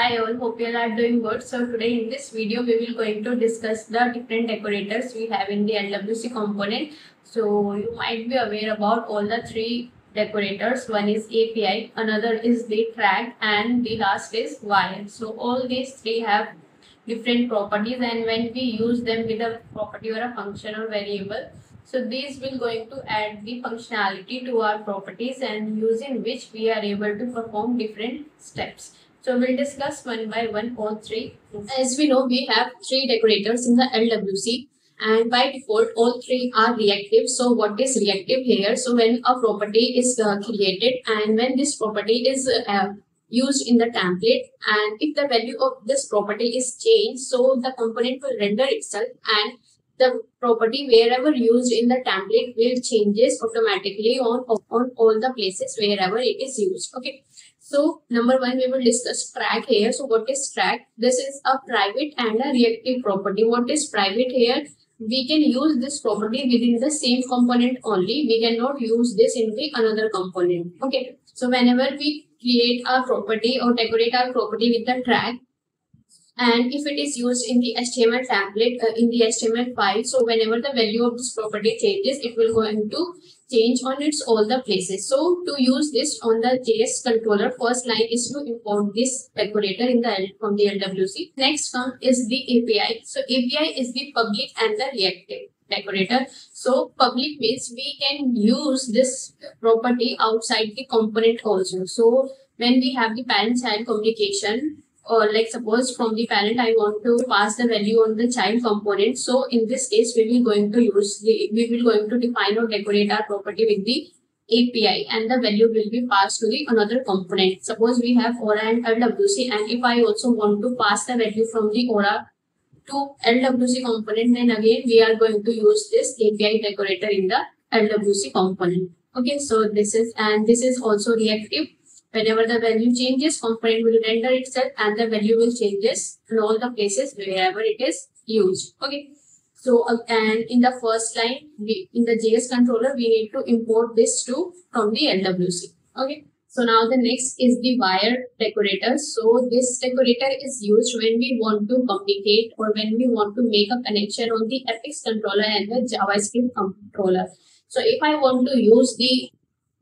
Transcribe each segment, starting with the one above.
Hi all, hope you all are doing good. So today in this video we will going to discuss the different decorators we have in the LWC component. So you might be aware about all the three decorators. One is API, another is the track and the last is wire. So all these three have different properties and when we use them with a property or a function or variable so these will going to add the functionality to our properties and using which we are able to perform different steps. So we'll discuss one by one all three. As we know, we have three decorators in the LWC and by default all three are reactive. So what is reactive here? So when a property is uh, created and when this property is uh, used in the template and if the value of this property is changed, so the component will render itself and the property wherever used in the template will changes automatically on, on all the places wherever it is used. Okay. So number one, we will discuss track here. So what is track? This is a private and a reactive property. What is private here? We can use this property within the same component only. We cannot use this in the another component. Okay. So whenever we create a property or decorate our property with the track, and if it is used in the HTML template uh, in the HTML file so whenever the value of this property changes it will go to change on its all the places. So to use this on the JS controller first line is to import this decorator in the from the LWC next come is the API so API is the public and the reactive decorator so public means we can use this property outside the component also. So when we have the parent child communication or like suppose from the parent I want to pass the value on the child component. So in this case, we will going to use the, we will going to define or decorate our property with the API and the value will be passed to the another component. Suppose we have Aura and LWC and if I also want to pass the value from the Aura to LWC component, then again we are going to use this API decorator in the LWC component. Okay, so this is and this is also reactive Whenever the value changes, component will render itself and the value will changes in all the places wherever it is used. Okay. So, uh, and in the first line, we, in the JS controller, we need to import this to from the LWC. Okay. So now the next is the wire decorator. So this decorator is used when we want to communicate or when we want to make a connection on the Apex controller and the JavaScript controller. So if I want to use the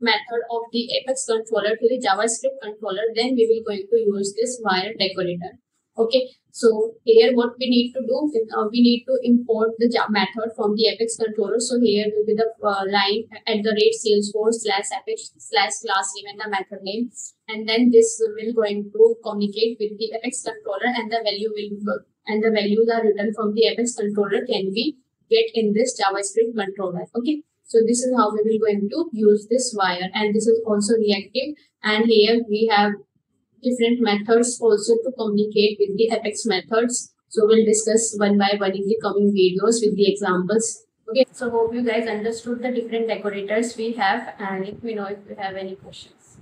method of the Apex controller to the JavaScript controller, then we will going to use this wire decorator. Okay, so here what we need to do, uh, we need to import the method from the Apex controller. So here will be the uh, line at the rate Salesforce slash Apex slash class name and the method name. And then this will going to communicate with the Apex controller and the value will and the values are written from the Apex controller can be get in this JavaScript controller. Okay. So this is how we will going to use this wire and this is also reactive and here we have different methods also to communicate with the Apex methods. So we'll discuss one by one in the coming videos with the examples. Okay, so hope you guys understood the different decorators we have and let me know if you have any questions.